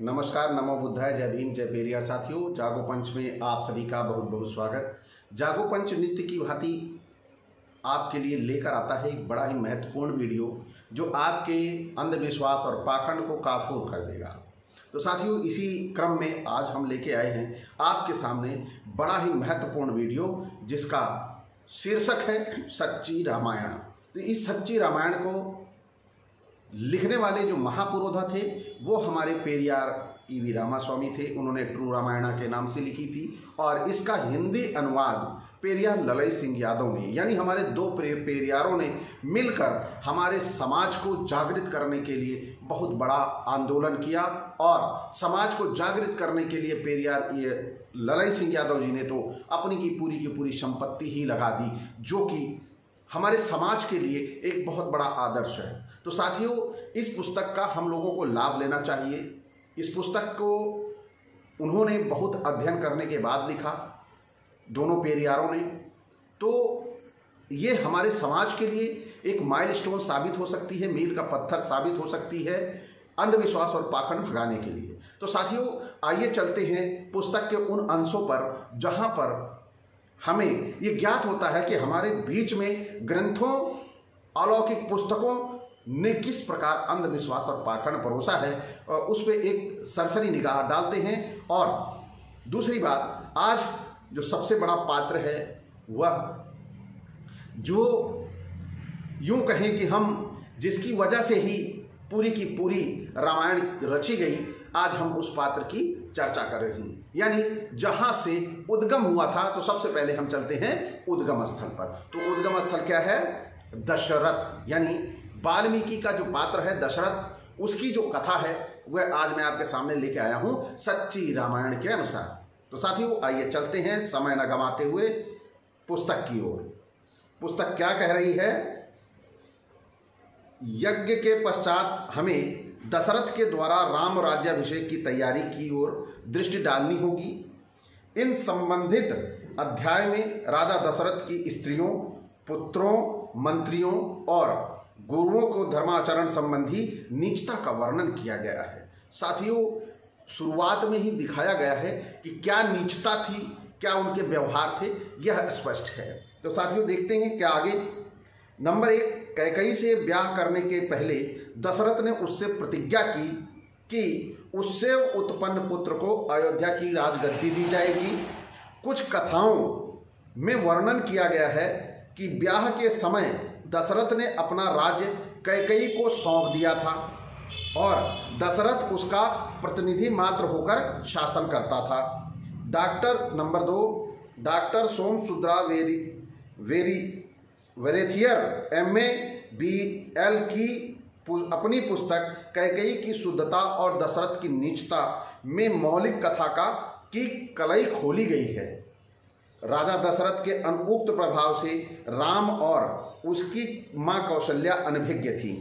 नमस्कार, नमो बुद्धाय, जय भीम, जय पेरियार साथियों। जागो पंच में आप सभी का बहुत बहुत स्वागत। जागो पंच नित्य की भांति आपके लिए लेकर आता है एक बड़ा ही महत्वपूर्ण वीडियो, जो आपके अंधविश्वास और पाखंड को काफूर कर देगा। तो साथियों, इसी क्रम में आज हम लेके आए हैं आपके सामने बड़ा ही महत्वपूर्ण वीडियो, जिसका शीर्षक है सच्ची रामायण। तो इस सच्ची रामायण को लिखने वाले जो महापुरोधा थे, वो हमारे पेरियार ई वी रामास्वामी थे। उन्होंने ट्रू रामायणा के नाम से लिखी थी और इसका हिंदी अनुवाद पेरियार ललई सिंह यादव ने, यानी हमारे दो पेरियारों ने मिलकर हमारे समाज को जागृत करने के लिए बहुत बड़ा आंदोलन किया और समाज को जागृत करने के लिए पेरियार ये ललई सिंह यादव जी ने तो अपनी की पूरी की पूरी संपत्ति ही लगा दी, जो कि हमारे समाज के लिए एक बहुत बड़ा आदर्श है। तो साथियों, इस पुस्तक का हम लोगों को लाभ लेना चाहिए। इस पुस्तक को उन्होंने बहुत अध्ययन करने के बाद लिखा, दोनों पेरियारों ने। तो ये हमारे समाज के लिए एक माइलस्टोन साबित हो सकती है, मील का पत्थर साबित हो सकती है अंधविश्वास और पाखंड भगाने के लिए। तो साथियों, आइए चलते हैं पुस्तक के उन अंशों पर, जहाँ पर हमें ये ज्ञात होता है कि हमारे बीच में ग्रंथों, अलौकिक पुस्तकों ने किस प्रकार अंधविश्वास और पाखंड परोसा है उस पर एक सरसरी निगाह डालते हैं। और दूसरी बात, आज जो सबसे बड़ा पात्र है वह, जो यूँ कहें कि हम, जिसकी वजह से ही पूरी की पूरी रामायण रची गई, आज हम उस पात्र की चर्चा कर रहे हैं। यानी जहाँ से उद्गम हुआ था तो सबसे पहले हम चलते हैं उद्गम स्थल पर। तो उद्गम स्थल क्या है? दशरथ, यानी वाल्मीकि का जो पात्र है दशरथ, उसकी जो कथा है, वह आज मैं आपके सामने लेके आया हूँ सच्ची रामायण के अनुसार। तो साथियों, आइए चलते हैं समय न गवाते हुए पुस्तक की ओर। पुस्तक क्या कह रही है? यज्ञ के पश्चात हमें दशरथ के द्वारा राम राज्याभिषेक की तैयारी की ओर दृष्टि डालनी होगी। इन संबंधित अध्याय में राजा दशरथ की स्त्रियों, पुत्रों, मंत्रियों और गुरुओं को धर्माचरण संबंधी नीचता का वर्णन किया गया है। साथियों, शुरुआत में ही दिखाया गया है कि क्या नीचता थी, क्या उनके व्यवहार थे, यह स्पष्ट है। तो साथियों, देखते हैं क्या आगे नंबर एक, कैकई से ब्याह करने के पहले दशरथ ने उससे प्रतिज्ञा की कि उससे उत्पन्न पुत्र को अयोध्या की राजगद्दी दी जाएगी। कुछ कथाओं में वर्णन किया गया है कि ब्याह के समय दशरथ ने अपना राज्य कैकई को सौंप दिया था और दशरथ उसका प्रतिनिधि मात्र होकर शासन करता था। डॉक्टर नंबर दो, डॉक्टर सोम सुद्रा वेरी वेरी वेरेथियर एम ए बी एल की अपनी पुस्तक कैकई की शुद्धता और दशरथ की नीचता में मौलिक कथा का की कलई खोली गई है। राजा दशरथ के अनुक्त प्रभाव से राम और उसकी माँ कौशल्या अनभिज्ञ थी।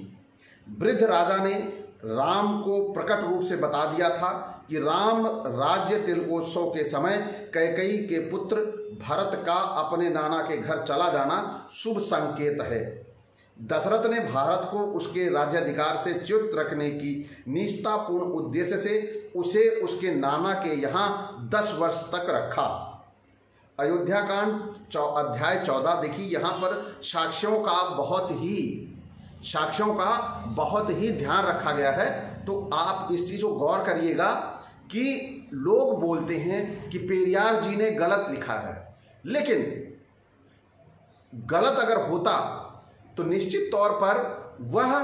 वृद्ध राजा ने राम को प्रकट रूप से बता दिया था कि राम राज्य तिलकोत्सव के समय कैकई के पुत्र भरत का अपने नाना के घर चला जाना शुभ संकेत है। दशरथ ने भारत को उसके राज्याधिकार से च्युत रखने की निष्ठापूर्ण उद्देश्य से उसे उसके नाना के यहाँ दस वर्ष तक रखा। अयोध्या कांड चौ, अध्याय चौदह, देखिए यहाँ पर साक्ष्यों का बहुत ही, साक्ष्यों का बहुत ही ध्यान रखा गया है। तो आप इस चीज़ को गौर करिएगा कि लोग बोलते हैं कि पेरियार जी ने गलत लिखा है। लेकिन गलत अगर होता तो निश्चित तौर पर वह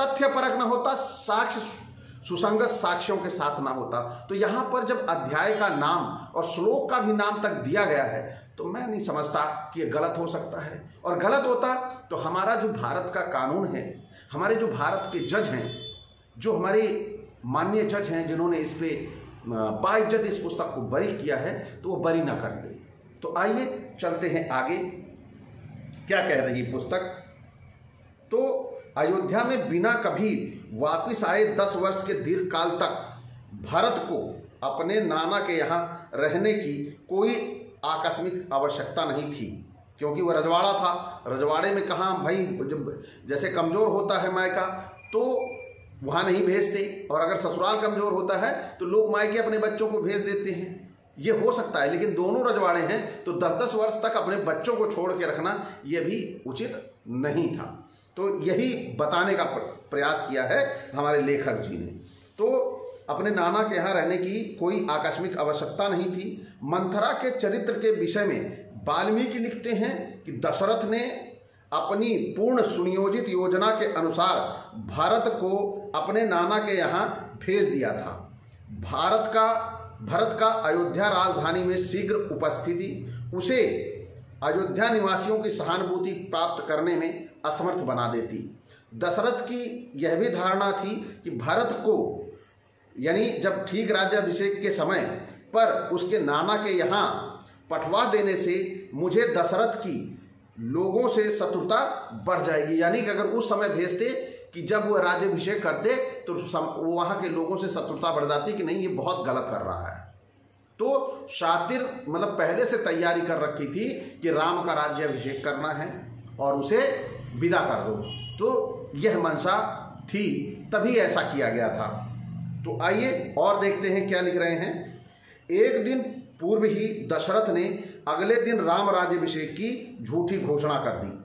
तथ्य परक न होता, साक्ष्य सुसंगत साक्ष्यों के साथ ना होता। तो यहाँ पर जब अध्याय का नाम और श्लोक का भी नाम तक दिया गया है तो मैं नहीं समझता कि ये गलत हो सकता है। और गलत होता तो हमारा जो भारत का कानून है, हमारे जो भारत के जज हैं, जो हमारे माननीय जज हैं, जिन्होंने इस पर बाइज्जत इस पुस्तक को बरी किया है तो वो बरी ना करते तो आइए चलते हैं आगे। क्या कह रही पुस्तक? तो अयोध्या में बिना कभी वापिस आए दस वर्ष के दीर्घ काल तक भरत को अपने नाना के यहाँ रहने की कोई आकस्मिक आवश्यकता नहीं थी, क्योंकि वह रजवाड़ा था। रजवाड़े में कहाँ भाई जब जैसे कमज़ोर होता है मायका तो वहाँ नहीं भेजते। और अगर ससुराल कमज़ोर होता है तो लोग मायके अपने बच्चों को भेज देते हैं। ये हो सकता है, लेकिन दोनों रजवाड़े हैं तो दस दस वर्ष तक अपने बच्चों को छोड़ के रखना ये भी उचित नहीं था। तो यही बताने का प्रयास किया है हमारे लेखक जी ने। तो अपने नाना के यहाँ रहने की कोई आकस्मिक आवश्यकता नहीं थी। मंथरा के चरित्र के विषय में वाल्मीकि लिखते हैं कि दशरथ ने अपनी पूर्ण सुनियोजित योजना के अनुसार भारत को अपने नाना के यहाँ भेज दिया था। भारत का, भरत का अयोध्या राजधानी में शीघ्र उपस्थिति, उसे अयोध्या निवासियों की सहानुभूति प्राप्त करने में असमर्थ बना देती। दशरथ की यह भी धारणा थी कि भारत को, यानी जब ठीक राज्याभिषेक के समय पर उसके नाना के यहाँ पठवा देने से मुझे दशरथ की लोगों से शत्रुता बढ़ जाएगी। यानी कि अगर उस समय भेजते कि जब वो राज्यभिषेक करते तो वहाँ के लोगों से शत्रुता बढ़ जाती कि नहीं, ये बहुत गलत कर रहा है। तो शातिर मतलब पहले से तैयारी कर रखी थी कि राम का राज्यभिषेक करना है और उसे विदा कर दो। तो यह मंशा थी, तभी ऐसा किया गया था। तो आइए और देखते हैं क्या लिख रहे हैं। एक दिन पूर्व ही दशरथ ने अगले दिन राम राज्यभिषेक की झूठी घोषणा कर दी।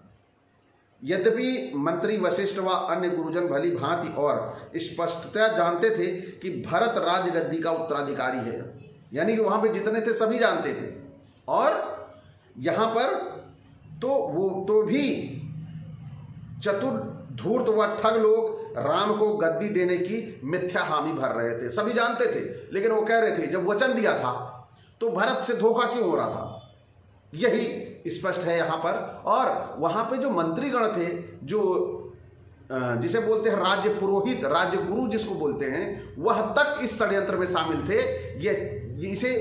यद्यपि मंत्री, वशिष्ठ व अन्य गुरुजन भली भांति और स्पष्टता जानते थे कि भरत राजगद्दी का उत्तराधिकारी है, यानी कि वहाँ पे जितने थे सभी जानते थे। और यहाँ पर तो वो तो भी चतुर धूर्त व ठग लोग राम को गद्दी देने की मिथ्या हामी भर रहे थे। सभी जानते थे, लेकिन वो कह रहे थे, जब वचन दिया था तो भरत से धोखा क्यों हो रहा था? यही स्पष्ट है यहाँ पर। और वहाँ पे जो मंत्रीगण थे, जो जिसे बोलते हैं राज्य पुरोहित, राज्य गुरु जिसको बोलते हैं, वह तक इस षड्यंत्र में शामिल थे। ये इसे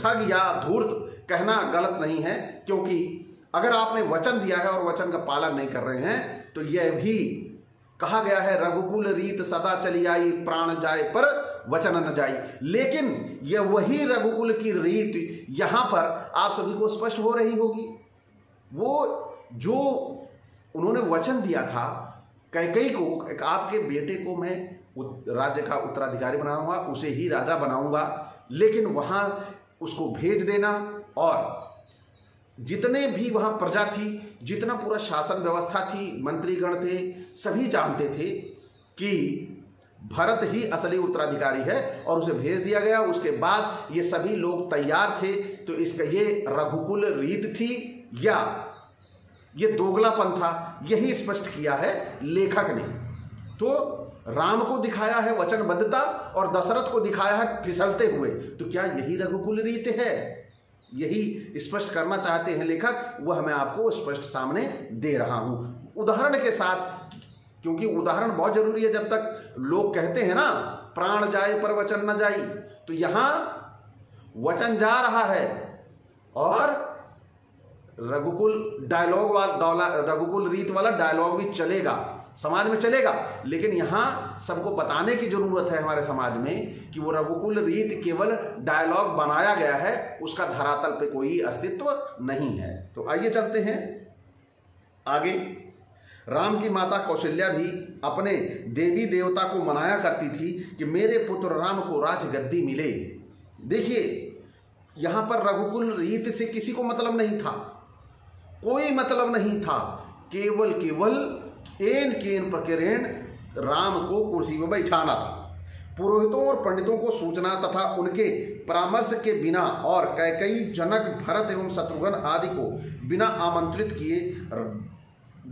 ठग या धूर्त कहना गलत नहीं है, क्योंकि अगर आपने वचन दिया है और वचन का पालन नहीं कर रहे हैं तो यह भी कहा गया है, रघुकुल रीत सदा चली आई, प्राण जाए पर वचन न जाई। लेकिन यह वही रघुकुल की रीत यहाँ पर आप सभी को स्पष्ट हो रही होगी। वो जो उन्होंने वचन दिया था, कैकई को, एक आपके बेटे को मैं राज्य का उत्तराधिकारी बनाऊँगा, उसे ही राजा बनाऊँगा, लेकिन वहाँ उसको भेज देना और जितने भी वहाँ प्रजा थी, जितना पूरा शासन व्यवस्था थी, मंत्रीगण थे, सभी जानते थे कि भरत ही असली उत्तराधिकारी है और उसे भेज दिया गया। उसके बाद ये सभी लोग तैयार थे। तो इसका ये रघुकुल रीत थी या ये दोगलापन था, यही स्पष्ट किया है लेखक ने। तो राम को दिखाया है वचनबद्धता और दशरथ को दिखाया है फिसलते हुए। तो क्या यही रघुकुल रीत है? यही स्पष्ट करना चाहते हैं लेखक, वह मैं आपको स्पष्ट सामने दे रहा हूँ। उदाहरण के साथ, क्योंकि उदाहरण बहुत ज़रूरी है, जब तक लोग कहते हैं ना, प्राण जाए पर वचन न जाए तो यहाँ वचन जा रहा है और रघुकुल डायलॉग वाला रघुकुल रीत वाला डायलॉग भी चलेगा। समाज में चलेगा। लेकिन यहाँ सबको बताने की ज़रूरत है हमारे समाज में कि वो रघुकुल रीत केवल डायलॉग बनाया गया है, उसका धरातल पे कोई अस्तित्व नहीं है। तो आइए चलते हैं। आगे। राम की माता कौशल्या भी अपने देवी देवता को मनाया करती थी कि मेरे पुत्र राम को राजगद्दी मिले। देखिए, यहाँ पर रघुकुल रीत से किसी को मतलब नहीं था। कोई मतलब नहीं था। केवल केवल एन केन प्रकरण राम को कुर्सी में बैठाना था। पुरोहितों और पंडितों को सूचना तथा उनके परामर्श के बिना और कैकई जनक, भरत एवं शत्रुघ्न आदि को बिना आमंत्रित किए,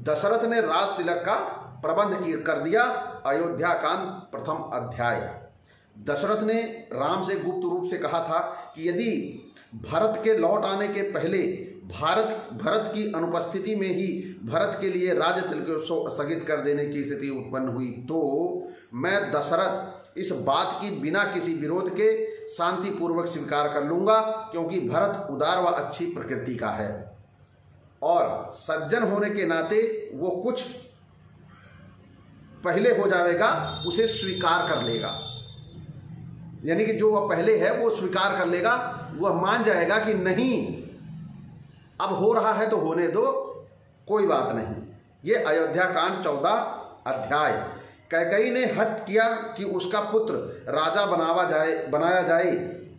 दशरथ ने राज तिलक का प्रबंध कर दिया अयोध्या कांड प्रथम अध्याय। दशरथ ने राम से गुप्त रूप से कहा था कि यदि भरत के लौट आने के पहले भारत, भरत की अनुपस्थिति में ही भरत के लिए राज्य तिलकोत्सव स्थगित कर देने की स्थिति उत्पन्न हुई। तो मैं दशरथ इस बात की बिना किसी विरोध के शांतिपूर्वक स्वीकार कर लूँगा, क्योंकि भरत उदार व अच्छी प्रकृति का है। और सज्जन होने के नाते वो कुछ पहले हो जाएगा, उसे स्वीकार कर लेगा। यानी कि जो वह पहले है, वो स्वीकार कर लेगा, वह मान जाएगा कि नहीं अब हो रहा है तो होने दो, कोई बात नहीं। ये अयोध्या कांड चौदह अध्याय। कैकई ने हट किया कि उसका पुत्र राजा बनावा जाए, बनाया जाए।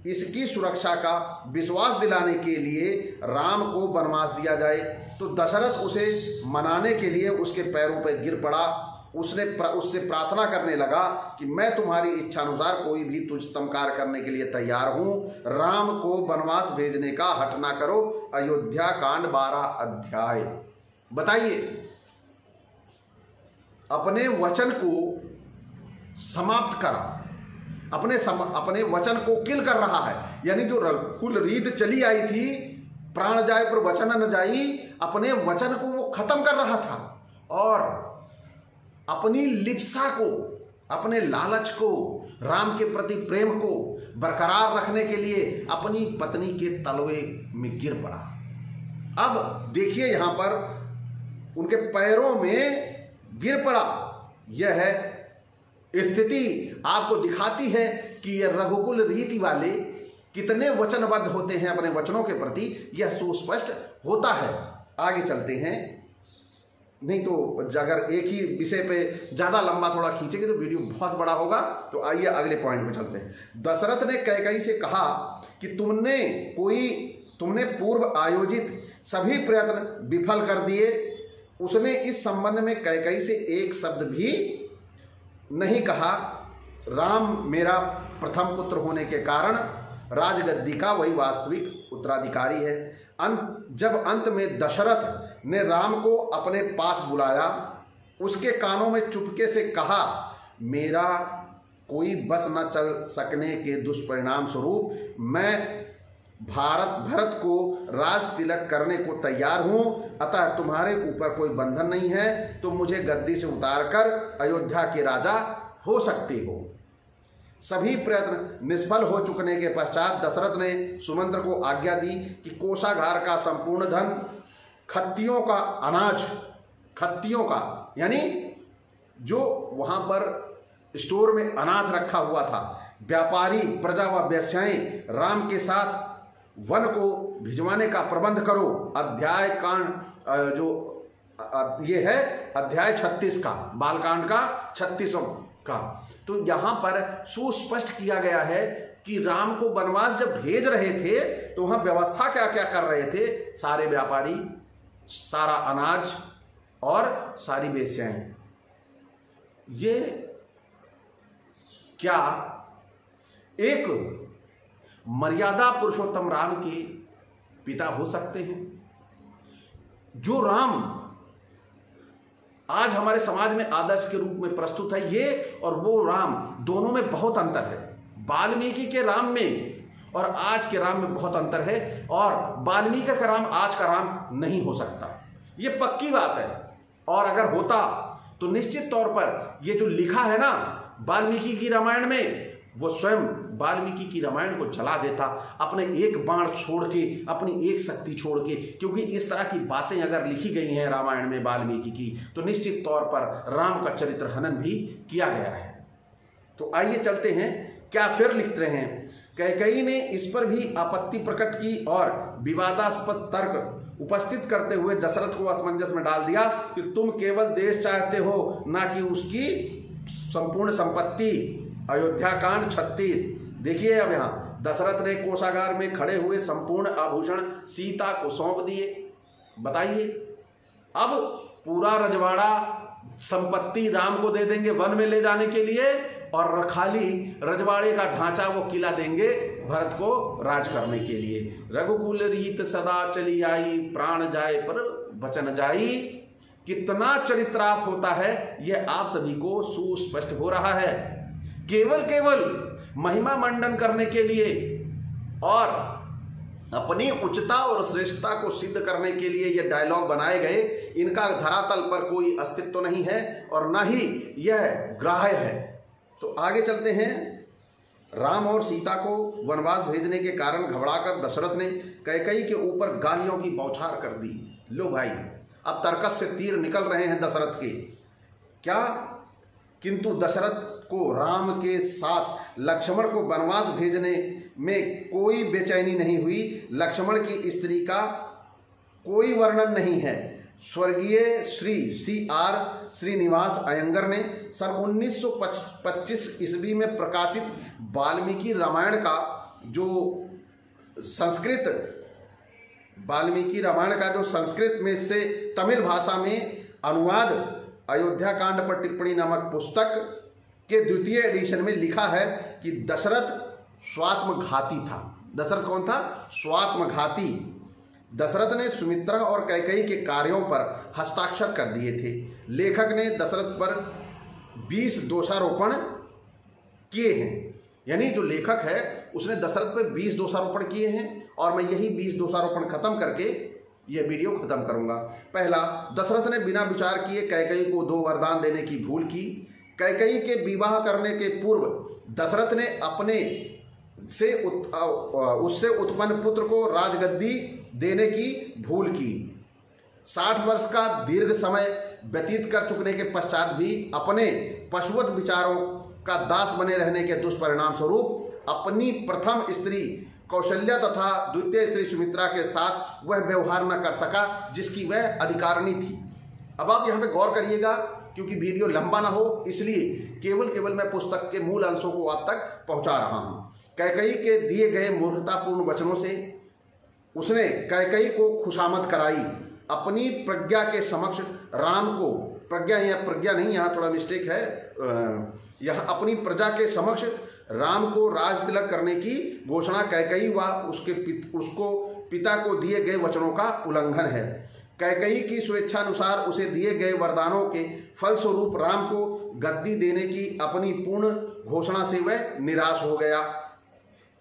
इसकी सुरक्षा का विश्वास दिलाने के लिए राम को वनवास दिया जाए। तो दशरथ उसे मनाने के लिए उसके पैरों पर गिर पड़ा। उसने प्र, उससे प्रार्थना करने लगा कि मैं तुम्हारी इच्छा अनुसार कोई भी तुझतम कार्य करने के लिए तैयार हूँ। राम को वनवास भेजने का हटना करो। अयोध्या कांड बारह अध्याय। बताइए अपने वचन को समाप्त करा। अपने सम, अपने वचन को किल कर रहा है। यानी जो कुल रीत चली आई थी प्राण जाए पर वचन न जाई अपने वचन को वो खत्म कर रहा था। और अपनी लिप्सा को, अपने लालच को, राम के प्रति प्रेम को बरकरार रखने के लिए अपनी पत्नी के तलवे में गिर पड़ा। अब देखिए यहाँ पर उनके पैरों में गिर पड़ा। यह है स्थिति आपको दिखाती है कि यह रघुकुल रीति वाले कितने वचनबद्ध होते हैं अपने वचनों के प्रति। यह सुस्पष्ट होता है। आगे चलते हैं। नहीं तो अगर एक ही विषय पे ज़्यादा लंबा थोड़ा खींचेंगे तो वीडियो बहुत बड़ा होगा। तो आइए अगले पॉइंट पे चलते हैं। दशरथ ने कैकई से कहा कि तुमने कोई, तुमने पूर्व आयोजित सभी प्रयत्न विफल कर दिए। उसने इस संबंध में कैकई से एक शब्द भी नहीं कहा। राम मेरा प्रथम पुत्र होने के कारण राजगद्दी का वही वास्तविक उत्तराधिकारी है। अंत, जब अंत में दशरथ ने राम को अपने पास बुलाया, उसके कानों में चुपके से कहा, मेरा कोई बस न चल सकने के दुष्परिणाम स्वरूप मैं भारत भरत को राज तिलक करने को तैयार हूँ। अतः तुम्हारे ऊपर कोई बंधन नहीं है। तुम मुझे गद्दी से उतारकर अयोध्या के राजा हो सकते हो। सभी प्रयत्न निष्फल हो चुकने के पश्चात दशरथ ने सुमंत्र को आज्ञा दी कि कोषागार का संपूर्ण धन खत्तियों का अनाज, खत्तियों का, यानी जो वहाँ पर स्टोर में अनाज रखा हुआ था, व्यापारी, प्रजा व व्यवसायी, राम के साथ वन को भिजवाने का प्रबंध करो। अध्याय कांड जो ये है, अध्याय छत्तीस का, बालकांड का, छत्तीसों का। तो यहाँ पर सुस्पष्ट किया गया है कि राम को वनवास जब भेज रहे थे तो वहाँ व्यवस्था क्या क्या कर रहे थे? सारे व्यापारी, सारा अनाज और सारी बेस्याएँ ये क्या एक मर्यादा पुरुषोत्तम राम के पिता हो सकते हैं? जो राम आज हमारे समाज में आदर्श के रूप में प्रस्तुत है ये और वो राम दोनों में बहुत अंतर है। वाल्मीकि के राम में और आज के राम में बहुत अंतर है और वाल्मीकि का राम आज का राम नहीं हो सकता। ये पक्की बात है। और अगर होता तो निश्चित तौर पर ये जो लिखा है ना, वाल्मीकि की रामायण में, वो स्वयं वाल्मीकि की रामायण को जला देता, अपने एक बाण छोड़ के, अपनी एक शक्ति छोड़ के, क्योंकि इस तरह की बातें अगर लिखी गई हैं रामायण में वाल्मीकि की तो निश्चित तौर पर राम का चरित्र हनन भी किया गया है। तो आइए चलते हैं, क्या फिर लिखते हैं? कैकई ने इस पर भी आपत्ति प्रकट की और विवादास्पद तर्क उपस्थित करते हुए दशरथ को असमंजस में डाल दिया कि तुम केवल देश चाहते हो, ना कि उसकी संपूर्ण संपत्ति अयोध्या कांड छत्तीस। देखिए अब यहाँ, दशरथ ने कोषागार में खड़े हुए संपूर्ण आभूषण सीता को सौंप दिए। बताइए, अब पूरा रजवाड़ा संपत्ति राम को दे देंगे वन में ले जाने के लिए और खाली रजवाड़े का ढांचा वो किला देंगे भरत को राज करने के लिए। रघुकुल रीत सदा चली आई, प्राण जाए पर बचन जाई। कितना चरित्रार्थ होता है यह आप सभी को सुस्पष्ट हो रहा है। केवल केवल महिमा मंडन करने के लिए और अपनी उच्चता और श्रेष्ठता को सिद्ध करने के लिए ये डायलॉग बनाए गए। इनका धरातल पर कोई अस्तित्व तो नहीं है और ना ही यह ग्राह्य है। तो आगे चलते हैं। राम और सीता को वनवास भेजने के कारण घबराकर दशरथ ने कैकई के ऊपर गालियों की बौछार कर दी। लो भाई, अब तर्कस से तीर निकल रहे हैं दशरथ के। क्या? किंतु दशरथ को राम के साथ लक्ष्मण को वनवास भेजने में कोई बेचैनी नहीं हुई। लक्ष्मण की स्त्री का कोई वर्णन नहीं है। स्वर्गीय श्री सी आर श्रीनिवास अयंगर ने सन 1925 ईस्वी में प्रकाशित वाल्मीकि रामायण का जो संस्कृत, वाल्मीकि रामायण का जो संस्कृत में से तमिल भाषा में अनुवाद अयोध्या कांड पर टिप्पणी नामक पुस्तक के द्वितीय एडिशन में लिखा है कि दशरथ स्वात्मघाती था। दशरथ कौन था? स्वात्मघाती। दशरथ ने सुमित्रा और कैकई के कार्यों पर हस्ताक्षर कर दिए थे। लेखक ने दशरथ पर 20 दोषारोपण किए हैं। यानी जो लेखक है, उसने दशरथ पर 20 दोषारोपण किए हैं और मैं यही 20 दोषारोपण खत्म करके यह वीडियो खत्म करूँगा। पहला, दशरथ ने बिना विचार किए कैकई को दो वरदान देने की भूल की। कैकई के विवाह करने के पूर्व दशरथ ने अपने से उत, उससे उत्पन्न पुत्र को राजगद्दी देने की भूल की। साठ वर्ष का दीर्घ समय व्यतीत कर चुकने के पश्चात भी अपने पशुवत विचारों का दास बने रहने के दुष्परिणाम स्वरूप अपनी प्रथम स्त्री कौशल्या तथा द्वितीय स्त्री सुमित्रा के साथ वह व्यवहार न कर सका जिसकी वह अधिकारणी थी। अब आप यहाँ पे गौर करिएगा क्योंकि वीडियो लंबा ना हो इसलिए केवल केवल मैं पुस्तक के मूल अंशों को आप तक पहुँचा रहा हूँ। कैकई के दिए गए मूर्खतापूर्ण वचनों से उसने कैकई को खुशामद कराई। अपनी प्रज्ञा के समक्ष राम को प्रज्ञा या प्रज्ञा नहीं यहाँ थोड़ा मिस्टेक है यह अपनी प्रजा के समक्ष राम को राज तिलक करने की घोषणा कैकई व उसके पित, उसको पिता को दिए गए वचनों का उल्लंघन है। कैकई की स्वेच्छानुसार उसे दिए गए वरदानों के फलस्वरूप राम को गद्दी देने की अपनी पूर्ण घोषणा से वह निराश हो गया।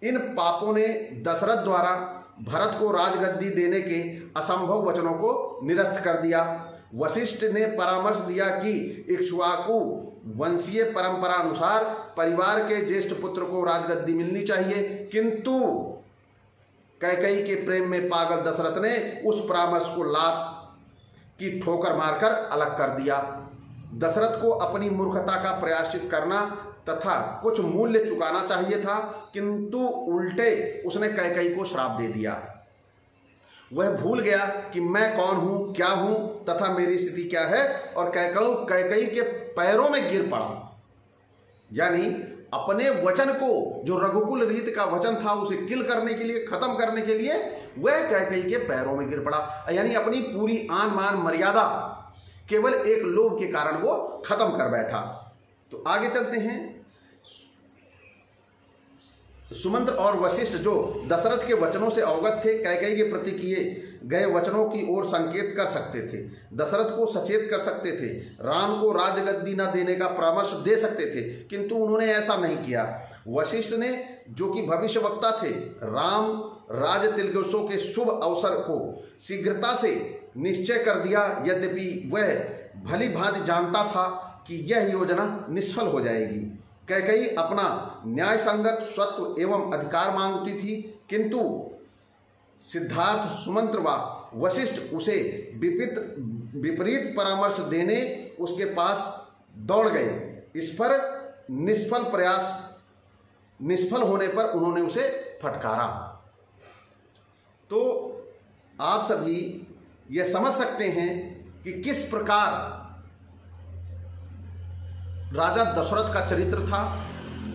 इन पापों ने दशरथ द्वारा भरत को राजगद्दी देने के असंभव वचनों को निरस्त कर दिया। वशिष्ठ ने परामर्श दिया कि इक्ष्वाकु वंशीय परंपरा अनुसार परिवार के ज्येष्ठ पुत्र को राजगद्दी मिलनी चाहिए, किंतु कैकई के प्रेम में पागल दशरथ ने उस परामर्श को लात की ठोकर मारकर अलग कर दिया। दशरथ को अपनी मूर्खता का प्रयासित करना तथा कुछ मूल्य चुकाना चाहिए था, किंतु उल्टे उसने कैकई को श्राप दे दिया। वह भूल गया कि मैं कौन हूँ, क्या हूँ, तथा मेरी स्थिति क्या है, और कैकऊ, कैकई के पैरों में गिर पड़ा। यानी अपने वचन को, जो रघुकुल रीत का वचन था, उसे किल करने के लिए, खत्म करने के लिए, वह कैकई के पैरों में गिर पड़ा। यानी अपनी पूरी आन मान मर्यादा, केवल एक लोभ के कारण वो खत्म कर बैठा। तो आगे चलते हैं। सुमंत्र और वशिष्ठ जो दशरथ के वचनों से अवगत थे, कैकई के प्रति किए गए वचनों की ओर संकेत कर सकते थे, दशरथ को सचेत कर सकते थे, राम को राजगद्दी न देने का परामर्श दे सकते थे, किंतु उन्होंने ऐसा नहीं किया। वशिष्ठ ने, जो कि भविष्य वक्ता थे, राम राज तिलगोसों के शुभ अवसर को शीघ्रता से निश्चय कर दिया, यद्यपि वह भली भांति जानता था कि यह योजना निष्फल हो जाएगी। कैकई अपना न्याय संगत स्वत्व एवं अधिकार मांगती थी, किंतु सिद्धार्थ सुमंत्र व वशिष्ठ उसे विपित, विपरीत परामर्श देने उसके पास दौड़ गए। इस पर निष्फल प्रयास, निष्फल होने पर उन्होंने उसे फटकारा। तो आप सभी यह समझ सकते हैं कि किस प्रकार राजा दशरथ का चरित्र था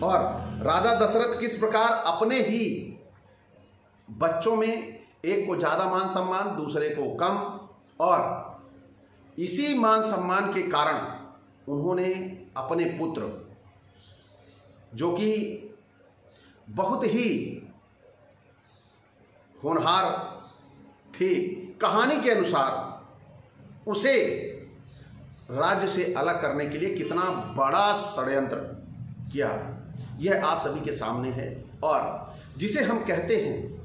और राजा दशरथ किस प्रकार अपने ही बच्चों में एक को ज़्यादा मान सम्मान, दूसरे को कम और इसी मान सम्मान के कारण उन्होंने अपने पुत्र, जो कि बहुत ही होनहार थे, कहानी के अनुसार उसे राज्य से अलग करने के लिए कितना बड़ा षड्यंत्र किया। यह आप सभी के सामने है। और जिसे हम कहते हैं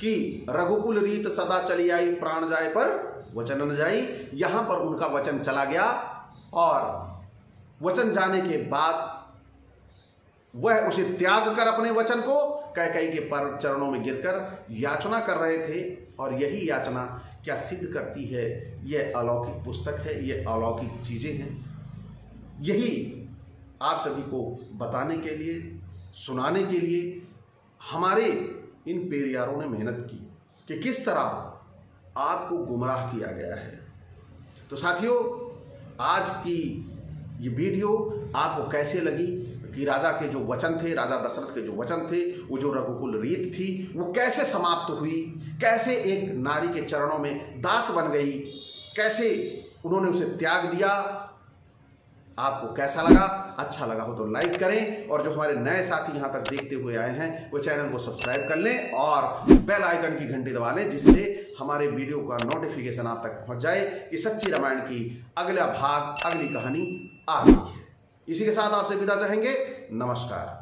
कि रघुकुल रीत सदा चली आई, प्राण जाए पर वचन न जाई। यहाँ पर उनका वचन चला गया और वचन जाने के बाद वह उसे त्याग कर अपने वचन को कह कई के पर चरणों में गिरकर याचना कर रहे थे और यही याचना क्या सिद्ध करती है? यह अलौकिक पुस्तक है यह अलौकिक चीज़ें हैं। यही आप सभी को बताने के लिए, सुनाने के लिए हमारे इन पेरियारों ने मेहनत की कि किस तरह आपको गुमराह किया गया है। तो साथियों, आज की ये वीडियो आपको कैसे लगी? कि राजा के जो वचन थे, राजा दशरथ के जो वचन थे, वो जो रघुकुल रीत थी, वो कैसे समाप्त हुई? कैसे एक नारी के चरणों में दास बन गई? कैसे उन्होंने उसे त्याग दिया? आपको कैसा लगा? अच्छा लगा हो तो लाइक करें और जो हमारे नए साथी यहाँ तक देखते हुए आए हैं, वो चैनल को सब्सक्राइब कर लें और बेल आइकन की घंटी दबा लें, जिससे हमारे वीडियो का नोटिफिकेशन आप तक पहुँच जाए कि सच्ची रामायण की अगला भाग, अगली कहानी आ रही है। इसी के साथ आपसे विदा चाहेंगे। नमस्कार।